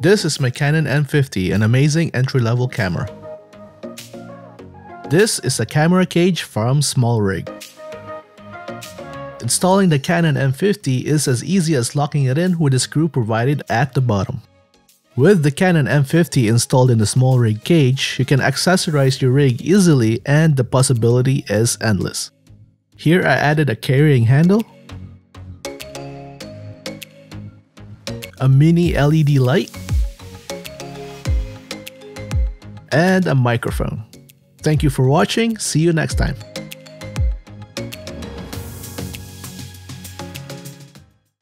This is my Canon M50, an amazing entry-level camera. This is a camera cage from Small Rig. Installing the Canon M50 is as easy as locking it in with the screw provided at the bottom. With the Canon M50 installed in the small rig cage, you can accessorize your rig easily and the possibility is endless. Here I added a carrying handle, a mini LED light, and a microphone. Thank you for watching, see you next time.